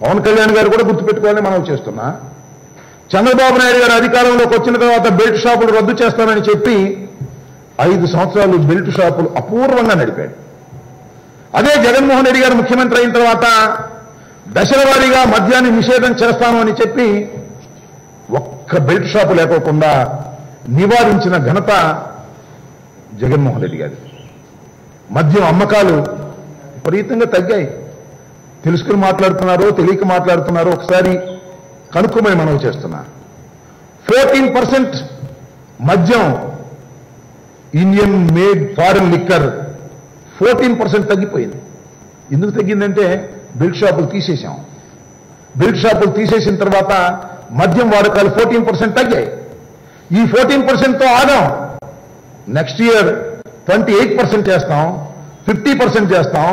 పవన్ కళ్యాణ్ గారు కూడా గుర్తుపెట్టుకోవాలని మనం చేస్తున్నా. చంద్రబాబు నాయుడు గారు అధికారంలోకి వచ్చిన తర్వాత బెల్ట్ షాపులు రద్దు చేస్తామని చెప్పి ఐదు సంవత్సరాలు బెల్ట్ షాపులు అపూర్వంగా నడిపాడు అదే జగన్మోహన్ రెడ్డి గారు ముఖ్యమంత్రి అయిన తర్వాత దశల వారీగా మద్యాన్ని నిషేధం చేస్తాను అని చెప్పి ఒక్క బెల్ట్ షాపు లేకోకుండా నివారించిన ఘనత జగన్మోహన్ రెడ్డి గారి మద్యం అమ్మకాలు విపరీతంగా తగ్గాయి. తెలుసుకుని మాట్లాడుతున్నారో తెలియక మాట్లాడుతున్నారో ఒకసారి కనుక్కోమని మనవి చేస్తున్నా. ఫోర్టీన్ పర్సెంట్ మద్యం Indian made foreign liquor fourteen percent తగ్గిపోయింది. ఎందుకు తగ్గిందంటే బిల్డ్ షాపులు తీసేశాం. బెల్ట్ షాపులు తీసేసిన తర్వాత మద్యం వాడకాలు ఫోర్టీన్ పర్సెంట్ తగ్గాయి. ఈ ఫోర్టీన్ పర్సెంట్తో ఆగాం. Next year twenty eight percent చేస్తాం ఫిఫ్టీ పర్సెంట్ చేస్తాం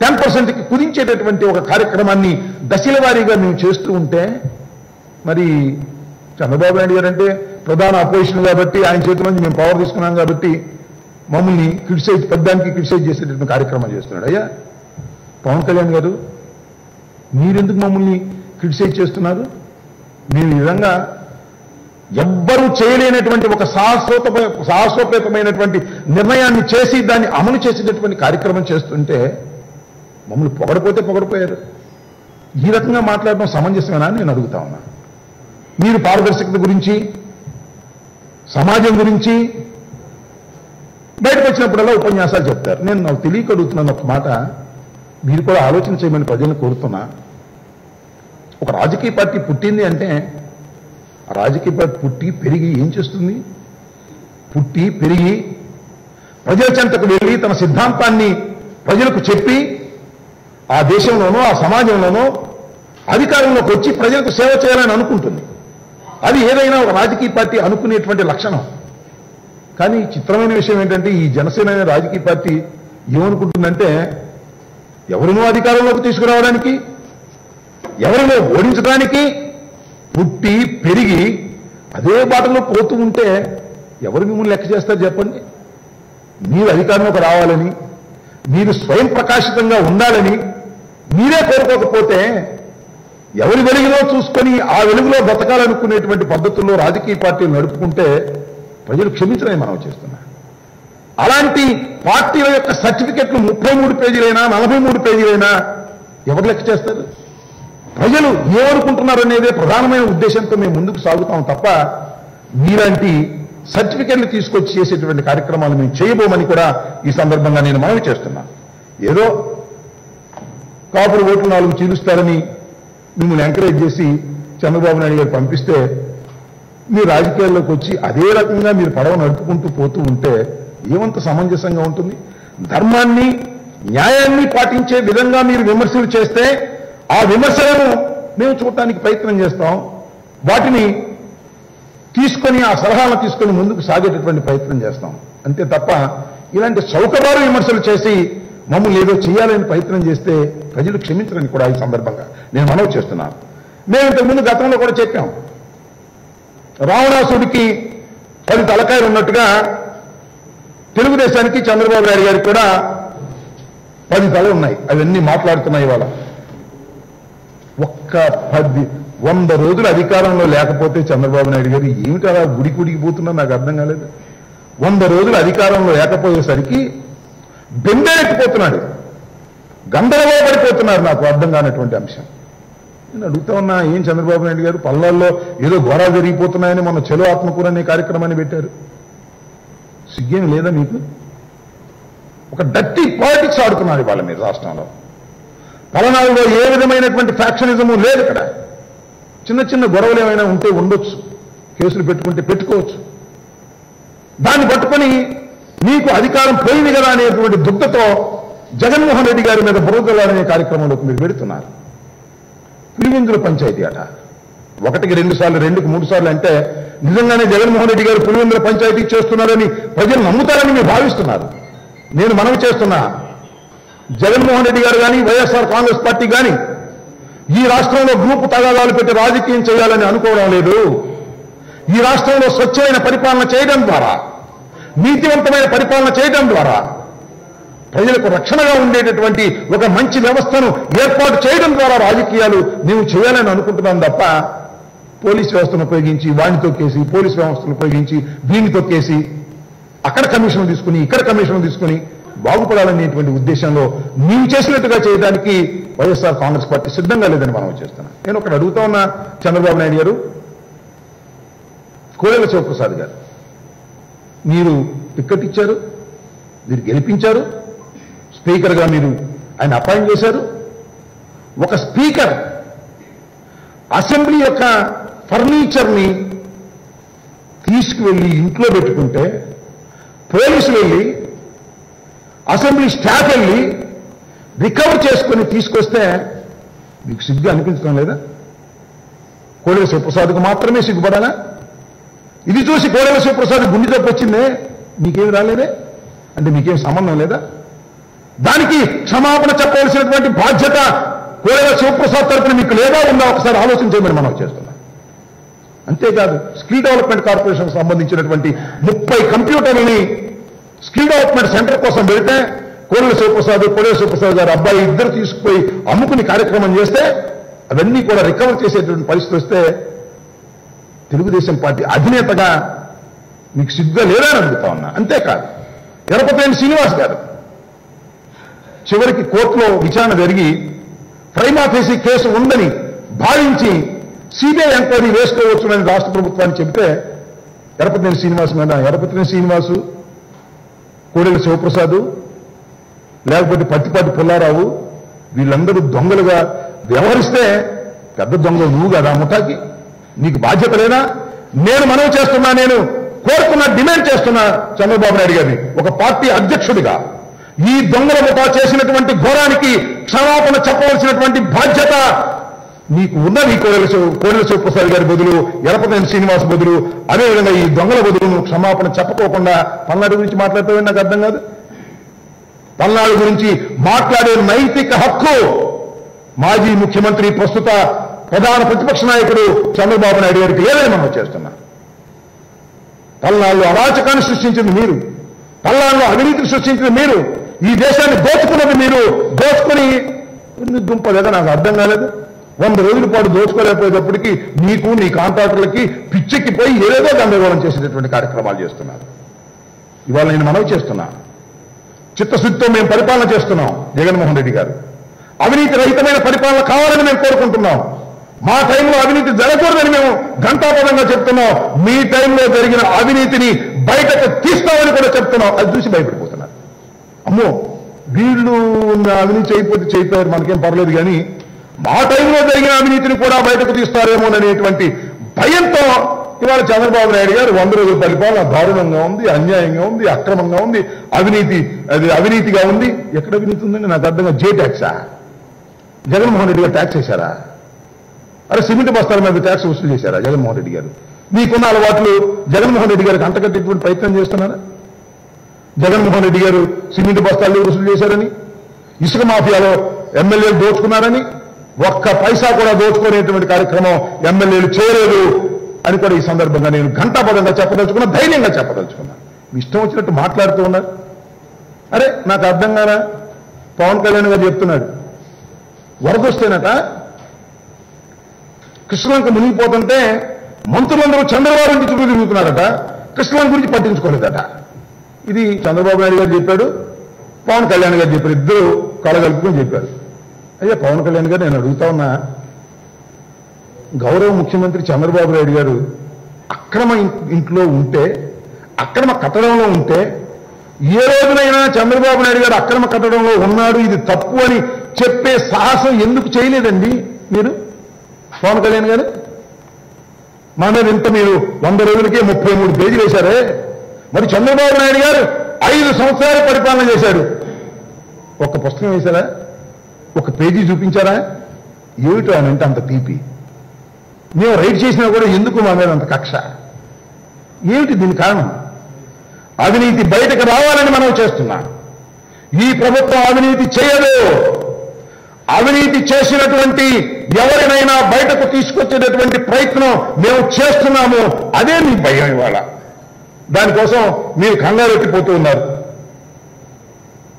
టెన్ పర్సెంట్కి కుదించేటటువంటి ఒక కార్యక్రమాన్ని దశల వారీగా మేము చేస్తూ ఉంటే మరి చంద్రబాబు నాయుడు గారు అంటే ప్రధాన అపోజిషన్ కాబట్టి ఆయన చేతి నుంచి మేము పవర్ తీసుకున్నాం కాబట్టి మమ్మల్ని క్రిటిసైజ్ పెద్దానికి క్రిటిసైజ్ చేసేటటువంటి కార్యక్రమం చేస్తున్నాడు. అయ్యా పవన్ కళ్యాణ్ గారు మీరెందుకు మమ్మల్ని క్రిటిసైజ్ చేస్తున్నారు? మేము ఈ విధంగా ఎవ్వరూ చేయలేనటువంటి ఒక సాహసోత సాహసోపేతమైనటువంటి నిర్ణయాన్ని చేసి దాన్ని అమలు చేసేటటువంటి కార్యక్రమం చేస్తుంటే మమ్మల్ని పొగడపోతే పొగడిపోయారు. ఈ రకంగా మాట్లాడడం సమంజసమేనా నేను అడుగుతా ఉన్నా. మీరు పారదర్శకత గురించి సమాజం గురించి బయటకు వచ్చినప్పుడల్లా ఉపన్యాసాలు చెప్తారు. నేను నాకు తెలియకడుగుతున్నాను ఒక మాట. మీరు కూడా ఆలోచన చేయమని ప్రజలను కోరుతున్నా. ఒక రాజకీయ పార్టీ పుట్టింది అంటే ఆ రాజకీయ పార్టీ పుట్టి పెరిగి ఏం చేస్తుంది? పుట్టి పెరిగి ప్రజల చెంతకు వెళ్ళి తన సిద్ధాంతాన్ని ప్రజలకు చెప్పి ఆ దేశంలోనో ఆ సమాజంలోనో అధికారంలోకి వచ్చి ప్రజలకు సేవ చేయాలని అనుకుంటుంది. అది ఏదైనా ఒక రాజకీయ పార్టీ అనుకునేటువంటి లక్షణం. కానీ చిత్రమైన విషయం ఏంటంటే ఈ జనసేన అనే రాజకీయ పార్టీ ఏమనుకుంటుందంటే ఎవరినో అధికారంలోకి తీసుకురావడానికి ఎవరినో ఓడించడానికి పుట్టి పెరిగి అదే బాటలో పోతూ ఉంటే ఎవరు మిమ్మల్ని లెక్క చేస్తారు చెప్పండి? మీరు అధికారంలోకి రావాలని మీరు స్వయం ప్రకాశితంగా ఉండాలని మీరే కోరుకోకపోతే ఎవరి వెలుగులో చూసుకొని ఆ వెలుగులో బతకాలనుకునేటువంటి పద్ధతుల్లో రాజకీయ పార్టీలు నడుపుకుంటే ప్రజలు క్షమించలేని మనం చేస్తున్నా. అలాంటి పార్టీల యొక్క సర్టిఫికెట్లు ముప్పై మూడు పేజీలైనా నలభై మూడు పేజీలైనా ఎవరు లెక్క చేస్తారు? ప్రజలు ఏమనుకుంటున్నారనేదే ప్రధానమైన ఉద్దేశంతో మేము ముందుకు సాగుతాం తప్ప మీలాంటి సర్టిఫికెట్లు తీసుకొచ్చి చేసేటువంటి కార్యక్రమాలు మేము చేయబోమని కూడా ఈ సందర్భంగా నేను మనవి చేస్తున్నా. ఏదో కాపులు ఓట్లు నాలుగు చీలుస్తారని మిమ్మల్ని ఎంకరేజ్ చేసి చంద్రబాబు నాయుడు గారు పంపిస్తే మీరు రాజకీయాల్లోకి వచ్చి అదే రకంగా మీరు పడవ నడుపుకుంటూ పోతూ ఉంటే ఏమంత సమంజసంగా ఉంటుంది? ధర్మాన్ని న్యాయాన్ని పాటించే విధంగా మీరు విమర్శలు చేస్తే ఆ విమర్శలను మేము చూడటానికి ప్రయత్నం చేస్తాం. వాటిని తీసుకొని ఆ సలహాలను తీసుకొని ముందుకు సాగేటటువంటి ప్రయత్నం చేస్తాం. అంతే తప్ప ఇలాంటి చౌకబారు విమర్శలు చేసి మమ్మల్ని ఏదో చేయాలని ప్రయత్నం చేస్తే ప్రజలు క్షమించరని కూడా ఈ సందర్భంగా నేను మనవి చేస్తున్నాను. మేము ఇంతకుముందు గతంలో కూడా చెప్పాం. రావణాసుడికి పది తలకాయలు ఉన్నట్టుగా తెలుగుదేశానికి చంద్రబాబు నాయుడు గారికి కూడా పది తలలు ఉన్నాయి. అవన్నీ మాట్లాడుతున్నాయి ఇవాళ. ఒక్క పది వంద రోజులు అధికారంలో లేకపోతే చంద్రబాబు నాయుడు గారు ఏమిటి అలా గుడి గుడికి పోతున్నా నాకు అర్థం కాలేదు. వంద రోజులు అధికారంలో లేకపోయేసరికి బెంబేలెట్టిపోతున్నాడు గందరగోళపడిపోతున్నారు నాకు అర్థం కానటువంటి అంశం. నేను అడుగుతా ఉన్నా ఏం చంద్రబాబు నాయుడు గారు? పల్లెల్లో ఏదో ఘోరాలు జరిగిపోతున్నాయని మన చెలో ఆత్మకూర అనే కార్యక్రమాన్ని పెట్టారు. సిగ్గేం లేదా మీకు? ఒక డట్టి పాలిటిక్స్ ఆడుతున్నారు ఇవాళ మీరు రాష్ట్రంలో. పలనాడులో ఏ విధమైనటువంటి ఫ్యాక్షనిజము లేదు ఇక్కడ. చిన్న చిన్న గొడవలు ఏమైనా ఉంటే ఉండొచ్చు. కేసులు పెట్టుకుంటే పెట్టుకోవచ్చు. దాన్ని పట్టుకొని మీకు అధికారం పోయింది కదా అనేటువంటి దుఃఖతో జగన్మోహన్ రెడ్డి గారి మీద బురదలాడనే కార్యక్రమంలోకి మీరు పెడుతున్నారు పులివెందుల పంచాయతీ అట. ఒకటికి రెండు సార్లు రెండుకి మూడు సార్లు అంటే నిజంగానే జగన్మోహన్ రెడ్డి గారు పులివెందుల పంచాయతీకి చేస్తున్నారని ప్రజలు నమ్ముతారని మీరు భావిస్తున్నారు. నేను మనవి చేస్తున్నా జగన్మోహన్ రెడ్డి గారు కానీ వైఎస్ఆర్ కాంగ్రెస్ పార్టీ కానీ ఈ రాష్ట్రంలో గ్రూపు తగాదాలు పెట్టి రాజకీయం చేయాలని అనుకోవడం లేదు. ఈ రాష్ట్రంలో స్వచ్ఛమైన పరిపాలన చేయడం ద్వారా నీతివంతమైన పరిపాలన చేయడం ద్వారా ప్రజలకు రక్షణగా ఉండేటటువంటి ఒక మంచి వ్యవస్థను ఏర్పాటు చేయడం ద్వారా రాజకీయాలు మేము చేయాలని అనుకుంటున్నాను తప్ప పోలీస్ వ్యవస్థను ఉపయోగించి వాణితో కేసి పోలీస్ వ్యవస్థను ఉపయోగించి దీనితో కేసి అక్కడ కమిషన్ తీసుకుని ఇక్కడ కమిషన్ తీసుకుని బాగుపడాలనేటువంటి ఉద్దేశంలో మేము చేసినట్టుగా చేయడానికి వైఎస్ఆర్ కాంగ్రెస్ పార్టీ సిద్ధంగా లేదని మనం చేస్తున్నాం. నేను ఒకటి అడుగుతా ఉన్నా చంద్రబాబు నాయుడు గారు కోడెల శివప్రసాద్ గారు. మీరు టిక్కెట్ ఇచ్చారు మీరు గెలిపించారు స్పీకర్గా మీరు ఆయన అపాయింట్ చేశారు. ఒక స్పీకర్ అసెంబ్లీ యొక్క ఫర్నిచర్ని తీసుకువెళ్ళి ఇంట్లో పెట్టుకుంటే పోలీసులు వెళ్ళి అసెంబ్లీ స్టాఫ్ వెళ్ళి రికవర్ చేసుకొని తీసుకొస్తే మీకు సిగ్గు అనిపించడం లేదా? కోడెల శివప్రసాద్కు మాత్రమే సిగ్గుపడాలా? ఇది చూసి కోడెల శివప్రసాద్ గుండె జబ్బు వచ్చిందే? మీకేం రాలేదే? అంటే మీకేం సంబంధం లేదా? దానికి క్షమాపణ చెప్పవలసినటువంటి బాధ్యత కోడెల శివప్రసాద్ తరపున మీకు లేదా ఉందా? ఒకసారి ఆలోచన చేయమని మనం చేస్తున్నాం అంతేకాదు స్కిల్ డెవలప్మెంట్ కార్పొరేషన్ సంబంధించినటువంటి ముప్పై కంప్యూటర్లని స్కిల్ డెవలప్మెంట్ సెంటర్ కోసం పెడితే కోడెల శివప్రసాద్ కోడెల శివప్రసాద్ గారు అబ్బాయి ఇద్దరు తీసుకుపోయి అమ్ముకుని కార్యక్రమం చేస్తే అవన్నీ కూడా రికవర్ చేసేటువంటి పరిస్థితి వస్తే తెలుగుదేశం పార్టీ అధినేతగా మీకు సిగ్గుగా లేదని అడుగుతా ఉన్నా. అంతేకాదు ఎరపతేని శ్రీనివాస్ గారు చివరికి కోర్టులో విచారణ జరిగి ప్రైమాఫేసీ కేసు ఉందని భావించి సిబిఐ ఎంక్వైరీ వేసుకోవచ్చునని రాష్ట్ర ప్రభుత్వాన్ని చెబితే ఎరపతినేని శ్రీనివాస్ మీద ఎరపతినేని శ్రీనివాసు కోడెల శివప్రసాదు లేకపోతే పత్తిపాటి పుల్లారావు వీళ్ళందరూ దొంగలుగా వ్యవహరిస్తే పెద్ద దొంగ నువ్వు కదా ముఠాకి. నీకు బాధ్యత లేదా? నేను మనవి చేస్తున్నా నేను కోరుకున్న డిమాండ్ చేస్తున్నా చంద్రబాబు నాయుడు గారిని. ఒక పార్టీ అధ్యక్షుడిగా ఈ దొంగల ముఠా చేసినటువంటి ఘోరానికి క్షమాపణ చెప్పవలసినటువంటి బాధ్యత నీకు ఉన్నది కోడెల కోడెల సూప్రసాద్ గారి బదులు ఎలపతని శ్రీనివాస్ బదులు అదేవిధంగా ఈ దొంగల బదులు నువ్వు క్షమాపణ చెప్పకోకుండా పల్నాడు గురించి మాట్లాడుతావని నాకు అర్థం కాదు. పల్నాడు గురించి మాట్లాడే నైతిక హక్కు మాజీ ముఖ్యమంత్రి ప్రస్తుత ప్రధాన ప్రతిపక్ష నాయకుడు చంద్రబాబు నాయుడు గారికి లేదని మనం చేస్తున్నా? పల్నాడులో అరాచకాన్ని సృష్టించింది మీరు. పల్నాడులో అవినీతిని సృష్టించింది మీరు. ఈ దేశాన్ని దోచుకున్నది మీరు. దోచుకుని దుంప దుంపలేదా నాకు అర్థం కాలేదు. వంద రోజుల పాటు దోచుకోలేకపోయేటప్పటికీ నీకు నీ కాంట్రాక్టర్లకి పిచ్చెక్కిపోయి ఏదేదో గందరగోళం చేసేటటువంటి కార్యక్రమాలు చేస్తున్నారు. ఇవాళ నేను మనవి చేస్తున్నా. చిత్తశుద్ధితో మేము పరిపాలన చేస్తున్నాం జగన్మోహన్ రెడ్డి గారు. అవినీతి రహితమైన పరిపాలన కావాలని మేము కోరుకుంటున్నాం. మా టైంలో అవినీతి జరగకూడదని మేము ఘంటాపదంగా చెప్తున్నాం. మీ టైంలో జరిగిన అవినీతిని బయటకు తీస్తామని కూడా చెప్తున్నాం. అది చూసి భయపడిపోతున్నారు. అమ్మో వీళ్ళు ఉన్న అవినీతి చేయకపోతే చేయిపోయారు మనకేం పర్లేదు కానీ మా టైంలో జరిగిన అవినీతిని కూడా బయటకు తీస్తారేమోననేటువంటి భయంతో ఇవాళ చంద్రబాబు నాయుడు గారు వంద రోజుల పరిపాలన దారుణంగా ఉంది అన్యాయంగా ఉంది అక్రమంగా ఉంది అవినీతి అది అవినీతిగా ఉంది. ఎక్కడ అవినీతి ఉందండి? నాకు అర్థంగా జే ట్యాక్సా జగన్మోహన్ రెడ్డి గారు ట్యాక్స్ వేశారా అరే సిమెంట్ బస్తాల మీద ట్యాక్స్ వసూలు చేశారా జగన్మోహన్ రెడ్డి గారు? మీకున్న అలవాట్లు జగన్మోహన్ రెడ్డి గారికి అంటగట్టేటువంటి ప్రయత్నం చేస్తున్నారా? జగన్మోహన్ రెడ్డి గారు సిమెంట్ బస్తాలు వసూలు చేశారని ఇసుక మాఫియాలో ఎమ్మెల్యేలు దోచుకున్నారని ఒక్క పైసా కూడా దోచుకునేటువంటి కార్యక్రమం ఎమ్మెల్యేలు చేయలేదు అని కూడా ఈ సందర్భంగా నేను ఘంటాపదంగా చెప్పదలుచుకున్నా ధైర్యంగా చెప్పదలుచుకున్నా. మీ ఇష్టం వచ్చినట్టు మాట్లాడుతూ ఉన్నారు. అరే నాకు అర్థం కాదా పవన్ కళ్యాణ్ గారు చెప్తున్నాడు. వరద వస్తేనట కృష్ణలంక మునిగిపోతుంటే మంత్రులందరూ చంద్రబాబు నుంచి చుట్టూ తిరుగుతున్నారట. కృష్ణలంక గురించి పట్టించుకోలేదట. ఇది చంద్రబాబు నాయుడు గారు చెప్పాడు పవన్ కళ్యాణ్ గారు చెప్పారు ఇద్దరు కలగలుపుకొని చెప్పారు. అయ్యా పవన్ కళ్యాణ్ గారు నేను అడుగుతా ఉన్నా గౌరవ ముఖ్యమంత్రి చంద్రబాబు నాయుడు గారు అక్రమ ఇంట్లో ఉంటే అక్రమ కట్టడంలో ఉంటే ఏ రోజునైనా చంద్రబాబు నాయుడు గారు అక్రమ కట్టడంలో ఉన్నాడు ఇది తప్పు అని చెప్పే సాహసం ఎందుకు చేయలేదండి మీరు? పవన్ కళ్యాణ్ గారు? మా మీద ఇంత మీరు వంద రోజులకే ముప్పై మూడు పేజీలు వేశారే? మరి చంద్రబాబు నాయుడు గారు ఐదు సంవత్సరాలు పరిపాలన చేశారు. ఒక పుస్తకం వేశారా? ఒక పేజీ చూపించారా? ఏమిటో అని అంటే అంత తీపి. మేము రైడ్ చేసినా కూడా ఎందుకు మా మీద అంత కక్ష? ఏమిటి దీని కారణం? అవినీతి బయటకు రావాలని మనం చేస్తున్నాం. ఈ ప్రభుత్వం అవినీతి చేయదు. అవినీతి చేసినటువంటి ఎవరినైనా బయటకు తీసుకొచ్చేటటువంటి ప్రయత్నం మేము చేస్తున్నాము. అదే మీ భయం ఇవాళ. దానికోసం మీరు కంగారు ఎట్టిపోతూ ఉన్నారు.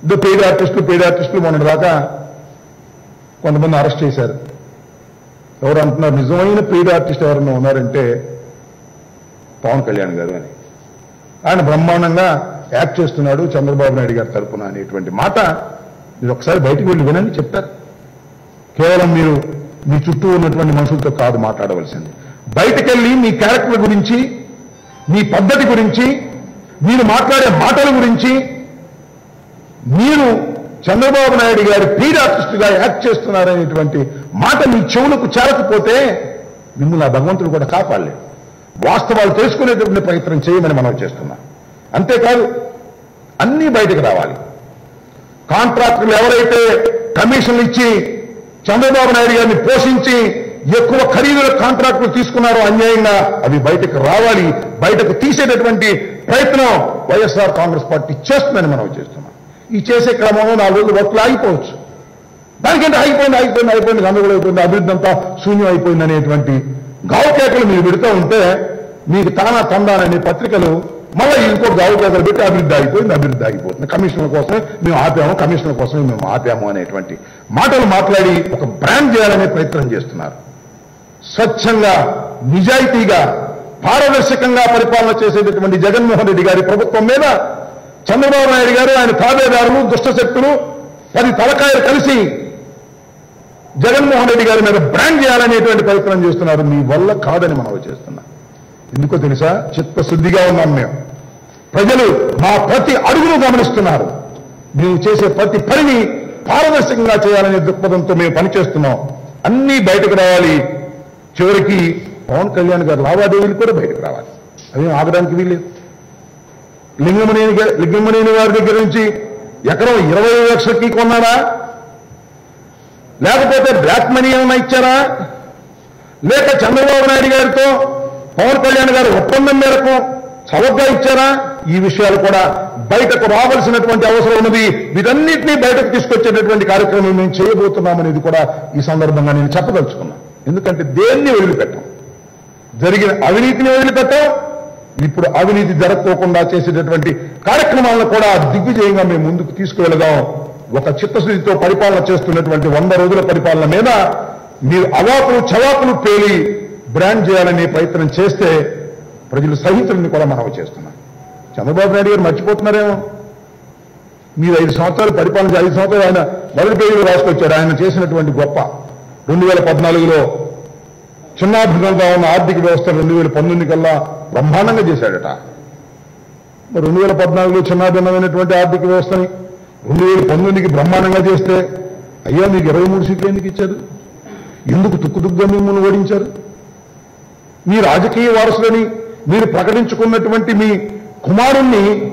ఇదో పేద ఆర్టిస్టులు పేద ఆర్టిస్టులు మొన్నటి దాకా కొంతమంది అరెస్ట్ చేశారు. ఎవరు అంటున్నారు నిజమైన పేద ఆర్టిస్ట్ ఎవరన్నా ఉన్నారంటే పవన్ కళ్యాణ్ గారు అని. ఆయన బ్రహ్మాండంగా యాక్ట్ చేస్తున్నాడు చంద్రబాబు నాయుడు గారి తరపున అనేటువంటి మాట. మీరు ఒకసారి బయటకు వెళ్ళి వినని చెప్తారు. కేవలం మీరు మీ చుట్టూ ఉన్నటువంటి మనుషులతో కాదు మాట్లాడవలసింది. బయటకెళ్ళి మీ క్యారెక్టర్ గురించి మీ పద్ధతి గురించి మీరు మాట్లాడే మాటల గురించి మీరు చంద్రబాబు నాయుడు గారి పీడ్ ఆర్టిస్టుగా యాక్ట్ చేస్తున్నారనేటువంటి మాట మీ చెవులకు చేరకపోతే మిమ్మల్ని ఆ భగవంతుడు కూడా కాపాడలేదు. వాస్తవాలు తెలుసుకునేటువంటి ప్రయత్నం చేయమని మనం చేస్తున్నాం. అంతేకాదు అన్నీ బయటకు రావాలి. కాంట్రాక్టులు ఎవరైతే కమిషన్లు ఇచ్చి చంద్రబాబు నాయుడు గారిని పోషించి ఎక్కువ ఖరీదుల కాంట్రాక్టులు తీసుకున్నారు అన్యాయంగా అవి బయటకు రావాలి బయటకు తీసేటటువంటి ప్రయత్నం వైఎస్ఆర్ కాంగ్రెస్ పార్టీ చేస్తుందని మనం చేస్తున్నాం. ఈ చేసే క్రమంలో నాలుగు రోజులు వర్క్లు ఆగిపోవచ్చు. దానికంటే ఆగిపోయింది ఆగిపోయింది అయిపోయింది గందరగోళం అయిపోయింది అభివృద్ధి అంతా శూన్యం అయిపోయింది అనేటువంటి గావకేకలు మీరు పెడుతూ ఉంటే మీకు తానా తందాననే పత్రికలు మళ్ళీ ఇంకో గావకేకలు పెట్టి అభివృద్ధి ఆగిపోయింది అభివృద్ధి ఆగిపోతుంది. కమిషన్ల కోసమే మేము ఆపాము కమిషన్ల కోసమే మేము ఆపాము అనేటువంటి మాటలు మాట్లాడి ఒక బ్రాండ్ చేయాలనే ప్రయత్నం చేస్తున్నారు. స్వచ్ఛంగా నిజాయితీగా పారదర్శకంగా పరిపాలన చేసేటటువంటి జగన్మోహన్ రెడ్డి గారి ప్రభుత్వం మీద చంద్రబాబు నాయుడు గారు ఆయన తాబేదారులు దుష్టశక్తులు పది తలకాయలు కలిసి జగన్మోహన్ రెడ్డి గారి మీద బ్రాండ్ చేయాలనేటువంటి ప్రయత్నం చేస్తున్నారు. మీ వల్ల కాదని మనం చేస్తున్నాం. ఎందుకో తెలుసా? చిత్తశుద్ధిగా ఉన్నాం మేము. ప్రజలు మా ప్రతి అడుగును గమనిస్తున్నారు. మేము చేసే ప్రతి పనిని పారదర్శకంగా చేయాలనే దృక్పథంతో మేము పనిచేస్తున్నాం. అన్నీ బయటకు రావాలి. చివరికి పవన్ కళ్యాణ్ గారి లావాదేవీలు కూడా బయటకు రావాలి. అవి ఆగడానికి వీలేదు లింగమనేని లింగమనేని వారి దగ్గర నుంచి ఎకరం ఇరవై లక్షలకి కొన్నారా? లేకపోతే బ్లాక్ మనీ ఏమైనా ఇచ్చారా? లేక చంద్రబాబు నాయుడు గారితో పవన్ కళ్యాణ్ గారు ఒప్పందం మేరకు చవగ్గా ఇచ్చారా? ఈ విషయాలు కూడా బయటకు రావాల్సినటువంటి అవసరం ఉన్నది. వీటన్నిటినీ బయటకు తీసుకొచ్చేటటువంటి కార్యక్రమం మేము చేయబోతున్నామనేది కూడా ఈ సందర్భంగా నేను చెప్పదలుచుకున్నాను ఎందుకంటే దేన్ని వదిలిపెట్టాం? జరిగిన అవినీతిని వదిలిపెట్టాం. ఇప్పుడు అవినీతి జరగకోకుండా చేసేటటువంటి కార్యక్రమాలను కూడా దిగ్విజయంగా మేము ముందుకు తీసుకువెళదాం. ఒక చిత్తశుద్ధితో పరిపాలన చేస్తున్నటువంటి వంద రోజుల పరిపాలన మీద మీరు అవాకులు చవాకులు పేలి బ్రాండ్ చేయాలనే ప్రయత్నం చేస్తే ప్రజలు సహితుల్ని కూడా మనవి చేస్తున్నారు. చంద్రబాబు నాయుడు గారు మర్చిపోతున్నారేమో? మీరు ఐదు సంవత్సరాలు పరిపాలన ఐదు సంవత్సరాలు ఆయన మొదటి పేజీలో రాసుకొచ్చాడు ఆయన చేసినటువంటి గొప్ప రెండు వేల పద్నాలుగులో చిన్నాభిన్నంగా ఉన్న ఆర్థిక వ్యవస్థ రెండు వేల పంతొమ్మిది కల్లా బ్రహ్మాండంగా చేశాడట. రెండు వేల పద్నాలుగులో చిన్నాభిన్నమైనటువంటి ఆర్థిక వ్యవస్థని రెండు వేల పంతొమ్మిదికి బ్రహ్మాండంగా చేస్తే అయ్యా మీకు ఇరవై మూడు సీట్లు ఎందుకు ఇచ్చారు? ఎందుకు తుక్కుతుగ్గా మిమ్మల్ని ఓడించారు? మీ రాజకీయ వారసులని మీరు ప్రకటించుకున్నటువంటి మీ కుమారుణ్ణి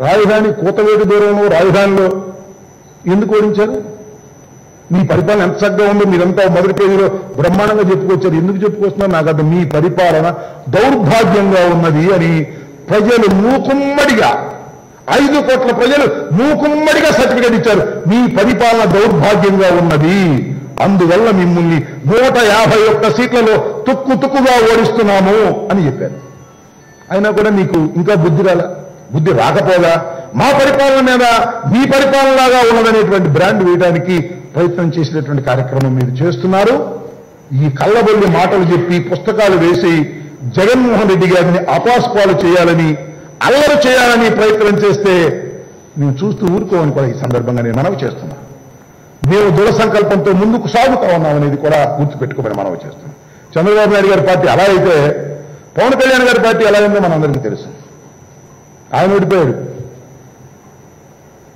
రాజధాని కూతవేటు దూరంలో రాజధానిలో ఎందుకు ఓడించారు? మీ పరిపాలన ఎంత చక్కగా ఉందో మీరంతా మొదటి పేజీలో బ్రహ్మాండంగా చెప్పుకొచ్చారు. ఎందుకు చెప్పుకొస్తున్నారు? నాకు అది మీ పరిపాలన దౌర్భాగ్యంగా ఉన్నది అని ప్రజలు మూకుమ్మడిగా ఐదు కోట్ల ప్రజలు మూకుమ్మడిగా సర్టిఫికేట్ ఇచ్చారు. మీ పరిపాలన దౌర్భాగ్యంగా ఉన్నది. అందువల్ల మిమ్మల్ని నూట యాభై ఒక్క సీట్లలో తుక్కు తుక్కుగా ఓడిస్తున్నాము అని చెప్పారు. అయినా కూడా మీకు ఇంకా బుద్ధి రాల బుద్ధి రాకపోగా మా పరిపాలన మీద మీ పరిపాలనలాగా ఉన్నదనేటువంటి బ్రాండ్ వేయడానికి ప్రయత్నం చేసినటువంటి కార్యక్రమం మీరు చేస్తున్నారు. ఈ కళ్ళబొల్లి మాటలు చెప్పి పుస్తకాలు వేసి జగన్మోహన్ రెడ్డి గారిని అపాస్పాలు చేయాలని అల్లరి చేయాలని ప్రయత్నం చేస్తే మేము చూస్తూ ఊరుకోమని కూడా ఈ సందర్భంగా నేను మనవి చేస్తున్నాను మేము దృఢ సంకల్పంతో ముందుకు సాగుతా ఉన్నామనేది కూడా గుర్తుపెట్టుకోమని మనవి చేస్తున్నాం. చంద్రబాబు నాయుడు గారి పార్టీ అలా అయితే పవన్ కళ్యాణ్ గారి పార్టీ ఎలా ఉందో మనందరికీ తెలుసు. ఆయన ఓడిపోయాడు.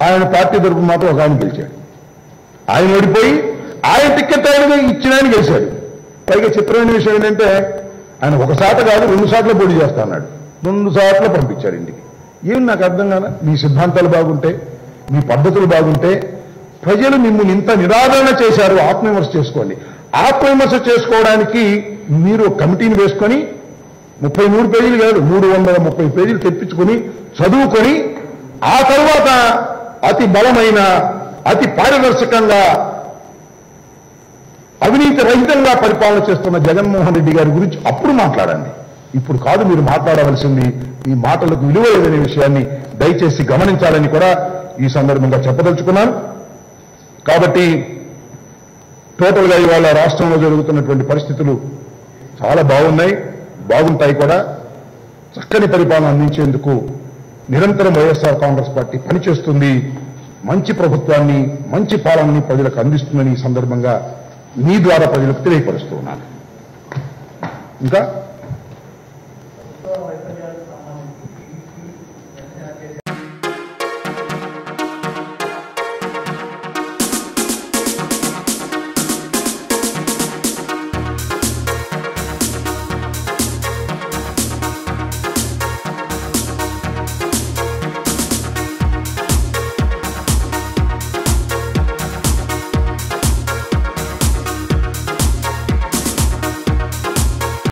ఆయన పార్టీ తరపున మాత్రం ఒక ఆయన గెలిచాడు. ఆయన ఓడిపోయి ఆయన టిక్కెట్ ఆయన ఇచ్చిన ఆయన గెలిచాడు. పైగా చిత్రమైన విషయం ఏంటంటే ఆయన ఒక కాదు రెండు సార్లు పోటీ చేస్తా అన్నాడు. రెండు సార్లు పంపించాడు ఇంటికి. ఏమి నాకు అర్థం కాన మీ సిద్ధాంతాలు బాగుంటే మీ పద్ధతులు బాగుంటే ప్రజలు మిమ్మల్ని ఇంత నిరాదరణ చేశారు ఆత్మవిమర్శ చేసుకోండి. ఆత్మవిమర్శ చేసుకోవడానికి మీరు కమిటీని వేసుకొని ముప్పై మూడు పేజీలు కాదు మూడు వందల ముప్పై పేజీలు తెప్పించుకొని చదువుకొని ఆ తర్వాత అతి బలమైన అతి పారదర్శకంగా అవినీతి రహితంగా పరిపాలన చేస్తున్న జగన్మోహన్ రెడ్డి గారి గురించి అప్పుడు మాట్లాడండి. ఇప్పుడు కాదు మీరు మాట్లాడవలసింది ఈ మాటలకు విలువ లేదనే విషయాన్ని దయచేసి గమనించాలని కూడా ఈ సందర్భంగా చెప్పదలుచుకున్నాను. కాబట్టి టోటల్గా ఇవాళ రాష్ట్రంలో జరుగుతున్నటువంటి పరిస్థితులు చాలా బాగున్నాయి. బాగుంటాయి కూడా. చక్కని పరిపాలన అందించేందుకు నిరంతరం వైఎస్ఆర్ కాంగ్రెస్ పార్టీ పనిచేస్తుంది. మంచి ప్రభుత్వాన్ని మంచి పాలనని ప్రజలకు అందిస్తుందని ఈ సందర్భంగా మీ ద్వారా ప్రజలకు తెలియపరుస్తూ ఉన్నాను. ఇంకా?